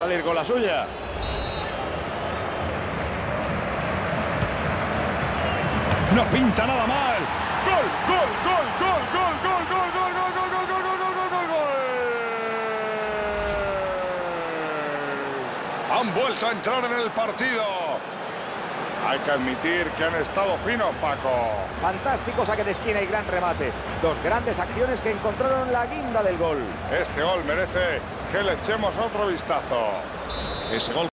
salir con la suya. No pinta nada mal. ¡Gol, gol, gol, gol, gol, gol, gol, gol, gol, gol, gol, gol, gol, gol, gol, gol! Han vuelto a entrar en el partido. Hay que admitir que han estado finos, Paco. Fantástico saque de esquina y gran remate. Dos grandes acciones que encontraron la guinda del gol. Este gol merece que le echemos otro vistazo. Es gol.